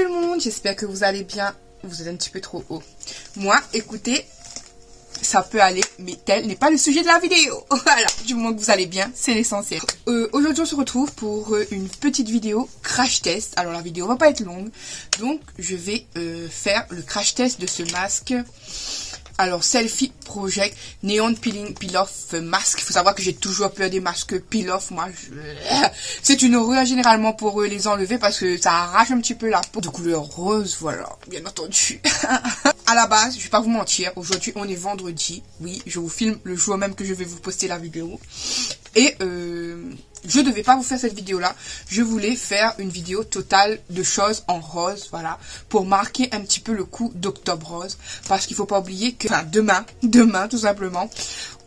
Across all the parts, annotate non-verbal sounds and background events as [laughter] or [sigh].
tout le monde, j'espère que vous allez bien. Vous êtes un petit peu trop haut. Moi, écoutez, ça peut aller, mais tel n'est pas le sujet de la vidéo. [laughs] Voilà, du moment que vous allez bien, c'est l'essentiel. Euh, Aujourd'hui, on se retrouve pour euh, une peteite vidéo crash test. Alors, la vidéo va pas être longue, donc je vais euh, faire le crash test de ce masque alors, Selfie Project Neon Peeling Peel Off Mask. Il faut savoir que j'ai toujours peur des masques peel off. Moi, [laughs] c'est une horreur généralement pour les enlever parce que ça arrache un petit peu la peau de couleur rose. Voilà, bien entendu. [laughs] à la base, je vais pas vous mentir. Aujourd'hui, on est vendredi. Oui, je vous filme le jour même que je vais vous poster la vidéo. Et euh, je devais pas vous faire cette vidéo là. Je voulais faire une vidéo totale de choses en rose, voilà, pour marquer un petit peu le coup d'octobre rose. Parce qu'il faut pas oublier que, demain, [laughs] demain tout simplement,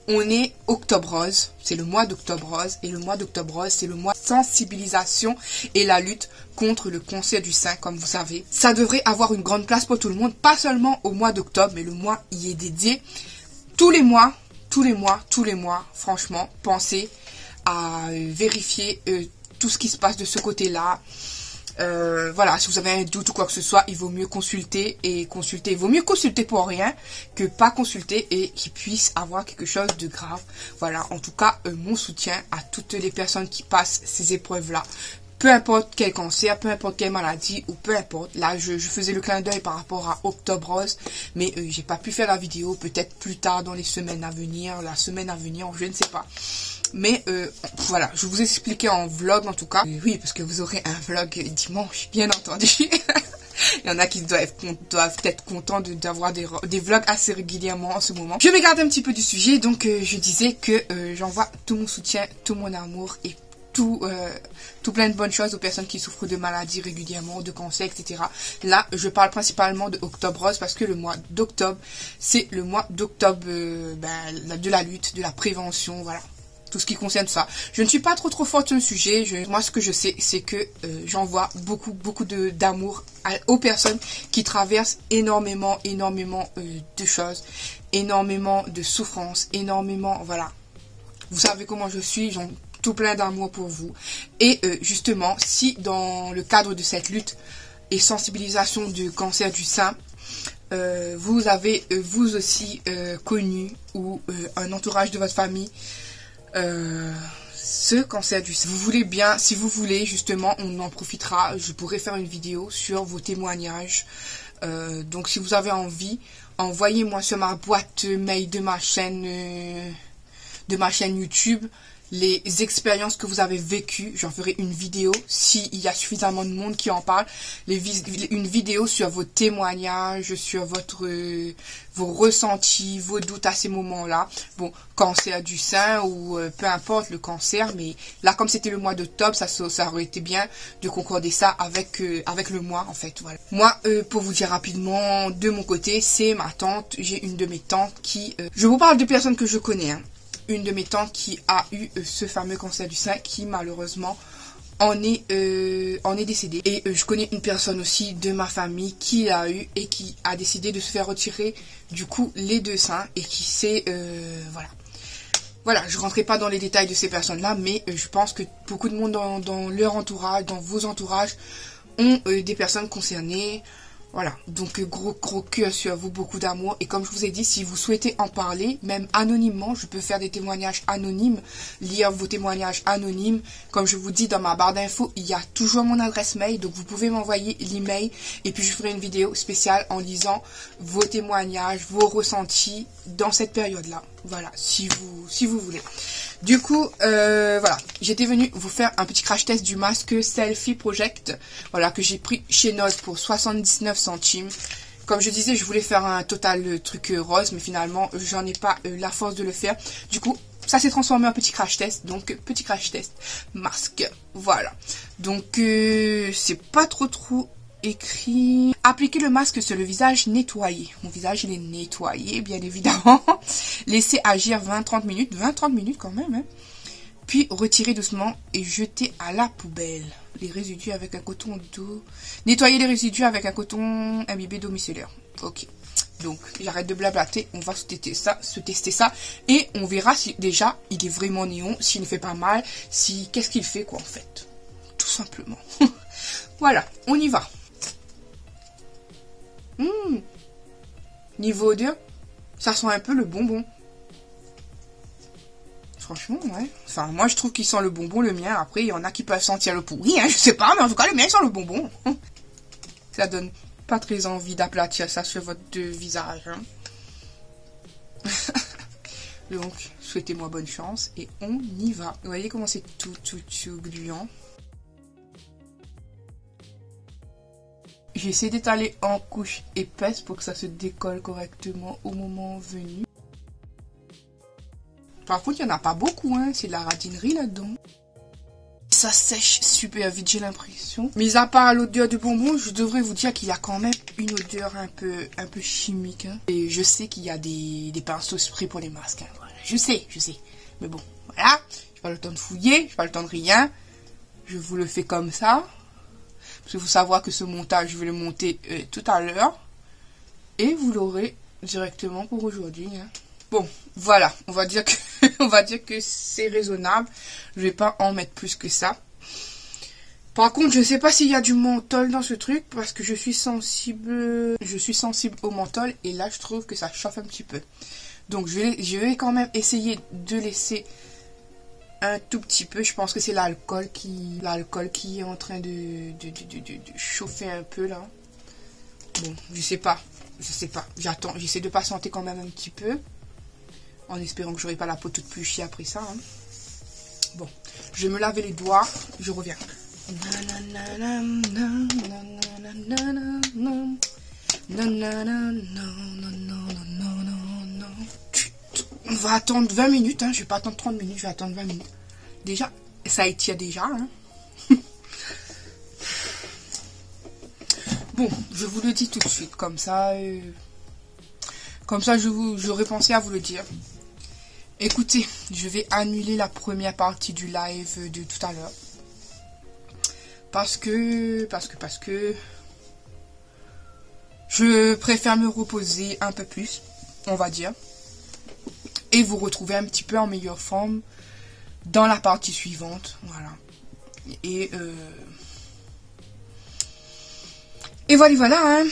on est octobre rose, c'est le mois d'octobre rose, et le mois d'octobre rose, c'est le mois de sensibilisation et la lutte contre le cancer du sein, comme vous savez. Ça devrait avoir une grande place pour tout le monde, pas seulement au mois d'octobre, mais le mois y est dédié. Tous les mois, tous les mois, tous les mois, franchement, pensez à vérifier euh, tout ce qui se passe de ce côté-là. Euh, voilà, si vous avez un doute ou quoi que ce soit, il vaut mieux consulter et consulter. Il vaut mieux consulter pour rien que pas consulter et qu'il puisse avoir quelque chose de grave. Voilà, en tout cas, euh, mon soutien à toutes les personnes qui passent ces épreuves-là peu importe quel cancer, peu importe quelle maladie ou peu importe. Là, je, faisais le clin d'œil par rapport à Octobre Rose, mais j'ai pas pu faire la vidéo. Peut-être plus tard dans les semaines à venir, la semaine à venir, je ne sais pas. Mais euh, voilà, je vous ai expliqué en vlog en tout cas. oui, parce que vous aurez un vlog dimanche, bien entendu. [laughs] Il y en a qui doivent, être contents d'avoir des, des, vlogs assez régulièrement en ce moment. Je m'écarte un petit peu du sujet, donc euh, je disais que euh, j'envoie tout mon soutien, tout mon amour et tout, tout plein de bonnes choses aux personnes qui souffrent de maladies régulièrement, de cancer, etc. Là, je parle principalement de Octobre Rose parce que le mois d'octobre, c'est le mois d'octobre ben, de la lutte, de la prévention, voilà tout ce qui concerne ça. Je ne suis pas trop trop forte sur le sujet. moi, ce que je sais, c'est que euh, j'envoie beaucoup beaucoup d'amour aux personnes qui traversent énormément énormément euh, de choses, énormément de souffrances, énormément voilà. Vous savez comment je suis. J'ai tout plein d'amour pour vous. Et euh, justement, si dans le cadre de cette lutte et sensibilisation du cancer du sein, vous avez vous aussi connu ou un entourage de votre famille euh, ce cancer du. Vous voulez bien, si vous voulez, justement, on en profitera. Je pourrais faire une vidéo sur vos témoignages. Euh, donc, si vous avez envie, envoyez-moi sur ma boîte mail de ma chaîne, euh, de ma chaîne YouTube les expériences que vous avez vécues. J'en ferai une vidéo s'il y a suffisamment de monde qui en parle. Une vidéo sur vos témoignages, sur votre vos ressentis, vos doutes à ces moments-là. Bon, cancer du sein ou euh, peu importe le cancer, mais là comme c'était le mois d'octobre, ça, ça aurait été bien de concorder ça avec euh, avec le mois en fait. Voilà. Moi, euh, pour vous dire rapidement, de mon côté, c'est ma tante. J'ai une de mes tantes qui, je vous parle de personnes que je connais. Hein une de mes tantes qui a eu euh, ce fameux cancer du sein qui malheureusement en est, euh, en est décédée. Et euh, je connais une personne aussi de ma famille qui l'a eu et qui a décidé de se faire retirer du coup les deux seins et qui s'est... voilà. Voilà, je rentrerai pas dans les détails de ces personnes-là, mais je pense que beaucoup de monde dans, dans, leur entourage, dans vos entourages, ont des personnes concernées. Voilà, donc euh, gros gros cœur sur vous, beaucoup d'amour. Et comme je vous ai dit, si vous souhaitez en parler, même anonymement, je peux faire des témoignages anonymes, lire vos témoignages anonymes. Comme je vous dis dans ma barre d'infos, il y a toujours mon adresse mail, donc vous pouvez m'envoyer l'email et puis je ferai une vidéo spéciale en lisant vos témoignages, vos ressentis dans cette période-là. Voilà, si vous, si vous voulez. Du coup, euh, voilà, j'étais venue vous faire un petit crash test du masque Selfie Project, voilà, que j'ai pris chez Noz pour 79 centimes. Comme je disais, je voulais faire un total truc rose, mais finalement, j'en ai pas euh, la force de le faire. Du coup, ça s'est transformé en petit crash test, donc petit crash test masque, voilà. Donc, euh, c'est pas trop trop écrit appliquer le masque sur le visage nettoyé. Mon visage il est nettoyé bien évidemment. [laughs] Laisser agir 20-30 minutes, 20-30 minutes quand même. Hein. Puis retirer doucement et jeter à la poubelle les résidus avec un coton doux. Nettoyer les résidus avec un coton imbibé domiciliaire. Ok. Donc j'arrête de blablater, on va se tester ça, se tester ça et on verra si déjà il est vraiment néon, s'il ne fait pas mal, si qu'est-ce qu'il fait quoi en fait? Tout simplement. [laughs] voilà, on y va. Mmh. Niveau odeur, ça sent un peu le bonbon. Franchement, ouais. Enfin, moi, je trouve qu'il sent le bonbon, le mien. Après, il y en a qui peuvent sentir le pourri, hein, je sais pas, mais en tout cas, le mien sent le bonbon. [laughs] ça donne pas très envie d'aplatir ça sur votre visage. Hein. [laughs] Donc, souhaitez-moi bonne chance et on y va. Vous voyez comment c'est tout, tout, tout gluant. J'essaie d'étaler en couche épaisse pour que ça se décolle correctement au moment venu. Par contre, il n'y en a pas beaucoup, hein. c'est de la radinerie là-dedans. Ça sèche super vite, j'ai l'impression. Mis à part l'odeur du bonbon, je devrais vous dire qu'il y a quand même une odeur un peu, un peu chimique. Hein. Et je sais qu'il y a des, pinceaux spray pour les masques. Hein. Je sais, je sais. Mais bon, voilà. J'ai pas le temps de fouiller, j'ai pas le temps de rien. Je vous le fais comme ça. Parce qu'il faut savoir que ce montage, je vais le monter euh, tout à l'heure. Et vous l'aurez directement pour aujourd'hui. Hein. Bon, voilà. [laughs] On va dire que, c'est raisonnable. Je vais pas en mettre plus que ça. Par contre, je sais pas s'il y a du menthol dans ce truc parce que je suis sensible, au menthol et là je trouve que ça chauffe un petit peu. Donc je vais quand même essayer de laisser un tout petit peu. Je pense que c'est l'alcool qui, l'alcool qui est en train de, de, chauffer un peu là. Bon, je sais pas. Je sais pas. J'attends. J'essaie de patienter quand même un petit peu. En espérant que j'aurai pas la peau toute plus chier après ça. Hein. Bon, je vais me laver les doigts. Je reviens. On va attendre 20 minutes, hein. je vais pas attendre 30 minutes, je vais attendre 20 minutes. Déjà, ça étire déjà. Hein. [laughs] bon, je vous le dis tout de suite, comme ça, euh, comme ça, je vous, j'aurais pensé à vous le dire. Écoutez, je vais annuler la première partie du live de tout à l'heure. Parce que, parce que, parce que, je préfère me reposer un peu plus, on va dire et vous retrouvez un petit peu en meilleure forme dans la partie suivante. Voilà. Et, euh, et voilà, voilà. Hein.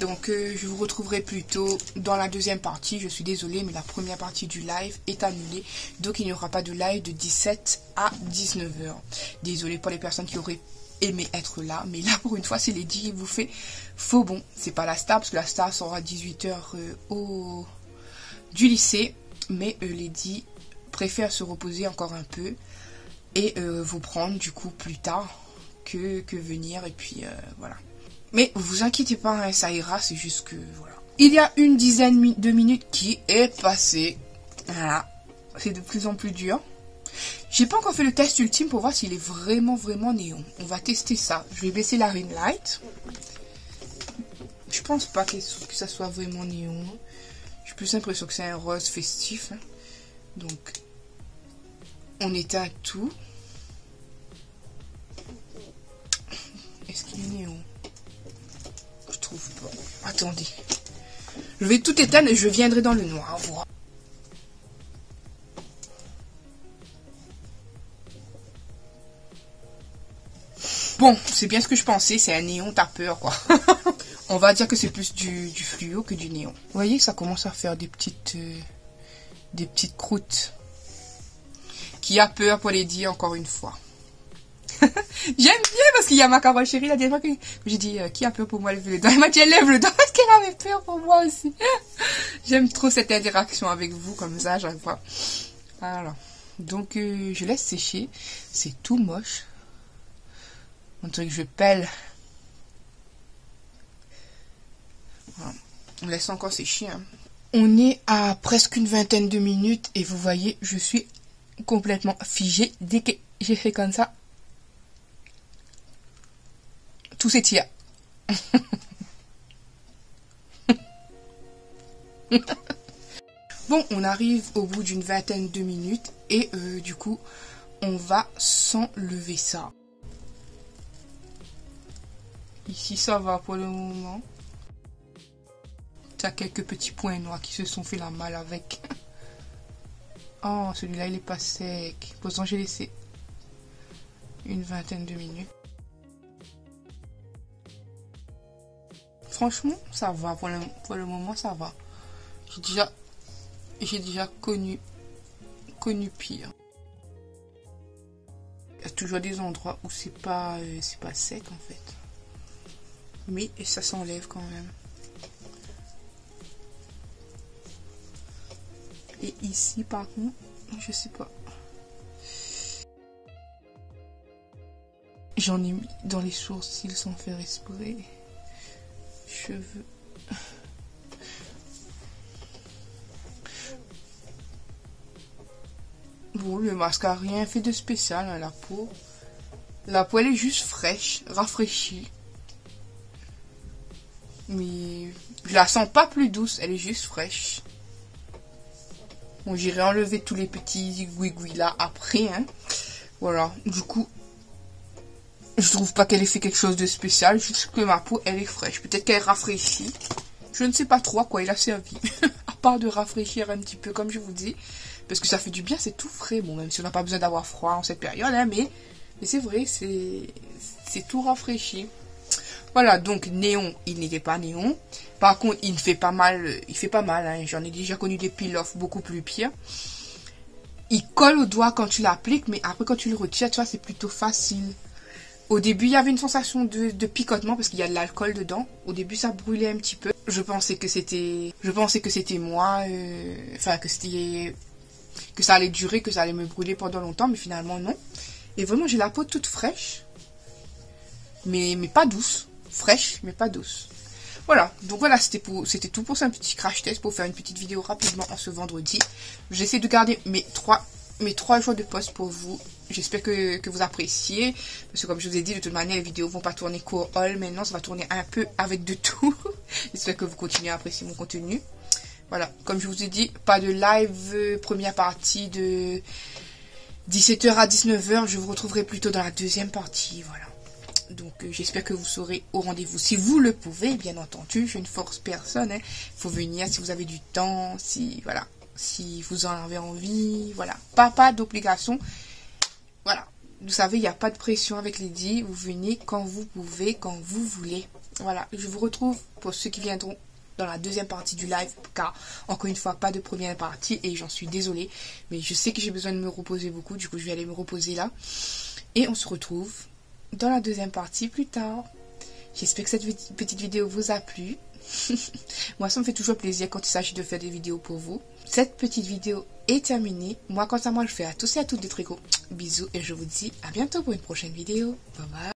Donc, euh, je vous retrouverai plutôt dans la deuxième partie. Je suis désolée, mais la première partie du live est annulée. Donc, il n'y aura pas de live de 17 à 19h. Désolée pour les personnes qui auraient aimé être là. Mais là, pour une fois, c'est dit, il vous fait faux bon. C'est pas la star, parce que la star sera 18h euh, au du lycée mais euh, Lady préfère se reposer encore un peu et euh, vous prendre du coup plus tard que, que venir et puis euh, voilà. Mais vous inquiétez pas, hein, ça ira, c'est juste que voilà. Il y a une dizaine de minutes qui est passée. Voilà. C'est de plus en plus dur. J'ai pas encore fait le test ultime pour voir s'il est vraiment vraiment néon. On va tester ça. Je vais baisser la ring light. Je pense pas que ça soit vraiment néon. Plus l'impression que c'est un rose festif. Hein. Donc, on éteint tout. Est-ce qu'il est néon? Je trouve pas. Attendez. Je vais tout éteindre et je viendrai dans le noir. Bon, c'est bien ce que je pensais, c'est un néon, t'as peur quoi. [laughs] On va dire que c'est plus du, fluo que du néon. Vous voyez, ça commence à faire des petites, euh, des petites croûtes. Qui a peur pour les dire encore une fois. [laughs] J'aime bien parce qu'il y a ma chérie la dernière fois que j'ai dit euh, qui a peur pour moi le doigt. Elle m'a dit elle lève le doigt parce qu'elle avait peur pour moi aussi. [laughs] J'aime trop cette interaction avec vous comme ça chaque fois. Alors, donc euh, je laisse sécher. C'est tout moche. On dirait que je pèle On laisse encore sécher. Hein. On est à presque une vingtaine de minutes et vous voyez, je suis complètement figée. Dès que j'ai fait comme ça, tout s'étire. [laughs] bon, on arrive au bout d'une vingtaine de minutes et euh, du coup, on va s'enlever ça. Ici, ça va pour le moment. Tu as quelques petits points noirs qui se sont fait la malle avec. [laughs] Oh, celui-là, il est pas sec. Pourtant, j'ai laissé une vingtaine de minutes. franchement, ça va. Pour le, moment, ça va. J'ai déjà, j'ai déjà connu, connu pire. Il y a toujours des endroits où c'est pas, euh, c'est pas sec en fait. Mais ça s'enlève quand même. Et ici, par contre, je sais pas. J'en ai mis dans les sourcils sans faire esprit. Cheveux. Bon, le masque a rien fait de spécial, hein, la peau. La peau, elle est juste fraîche, rafraîchie. Mais je la sens pas plus douce, elle est juste fraîche. Bon, j'irai enlever tous les petits gouigouis là après. Hein. Voilà, du coup, je trouve pas qu'elle ait fait quelque chose de spécial, juste que ma peau, elle est fraîche. Peut-être qu'elle rafraîchit. Je ne sais pas trop à quoi il a servi. [laughs] à part de rafraîchir un petit peu, comme je vous dis. Parce que ça fait du bien, c'est tout frais. Bon, même si on n'a pas besoin d'avoir froid en cette période, hein, mais, mais c'est vrai, c'est tout rafraîchi. Voilà, donc néon, il n'était pas néon. Par contre, il fait pas mal, il fait pas mal. Hein. J'en ai déjà connu des peel-off beaucoup plus pires. Il colle au doigt quand tu l'appliques, mais après quand tu le retires, tu vois, c'est plutôt facile. Au début, il y avait une sensation de, picotement parce qu'il y a de l'alcool dedans. Au début, ça brûlait un petit peu. Je pensais que c'était, je pensais que moi, euh, enfin que c'était, ça allait durer, que ça allait me brûler pendant longtemps, mais finalement non. Et vraiment, j'ai la peau toute fraîche, mais mais pas douce, fraîche mais pas douce. Voilà, donc voilà, c'était tout pour ce petit crash test pour faire une petite vidéo rapidement en ce vendredi. J'essaie de garder mes trois, mes trois jours de poste pour vous. J'espère que, vous appréciez. Parce que comme je vous ai dit, de toute manière, les vidéos vont pas tourner court all. Maintenant, ça va tourner un peu avec de tout. [laughs] J'espère que vous continuez à apprécier mon contenu. Voilà, comme je vous ai dit, pas de live euh, première partie de 17h à 19h. Je vous retrouverai plutôt dans la deuxième partie. Voilà. Donc euh, j'espère que vous serez au rendez-vous. Si vous le pouvez, bien entendu, je ne force personne. Il hein. faut venir si vous avez du temps, si voilà, si vous en avez envie, voilà. Pas, d'obligation. Voilà. Vous savez, il n'y a pas de pression avec dits. Vous venez quand vous pouvez, quand vous voulez. Voilà. Je vous retrouve pour ceux qui viendront dans la deuxième partie du live, car encore une fois, pas de première partie, et j'en suis désolée, mais je sais que j'ai besoin de me reposer beaucoup, du coup je vais aller me reposer là, et on se retrouve dans la deuxième partie plus tard. J'espère que cette petite vidéo vous a plu. [laughs] Moi, ça me fait toujours plaisir quand il s'agit de faire des vidéos pour vous. Cette petite vidéo est terminée. Moi, quant à moi, je fais à tous et à toutes des gros bisous et je vous dis à bientôt pour une prochaine vidéo. Bye bye.